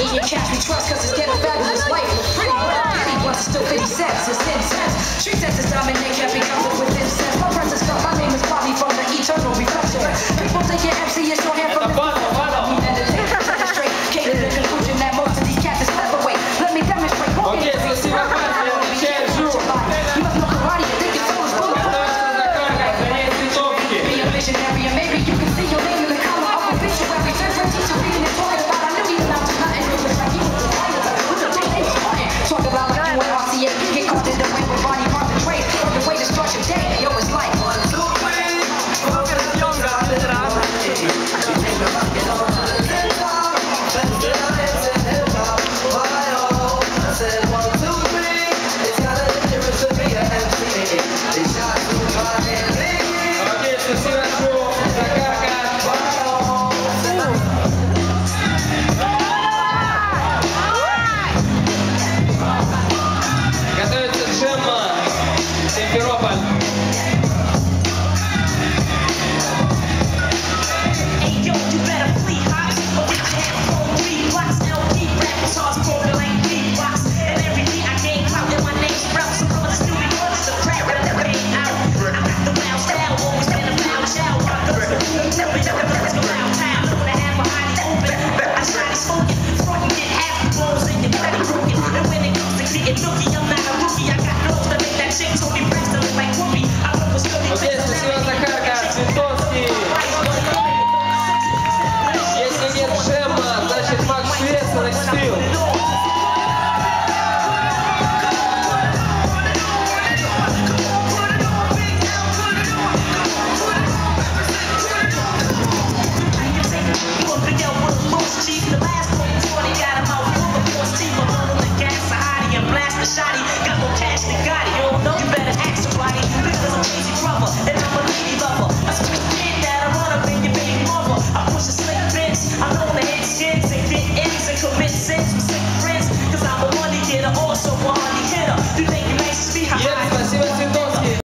Eating cash we trust cause it's getting fabulous life. Pretty, but pretty, plus it's still 50 cents. It's 10. I'm not a rookie. I got love to make that shit. Toni Braxton look like Whoopi. I went was 30. Okay, so, so, so, so, so, so, so,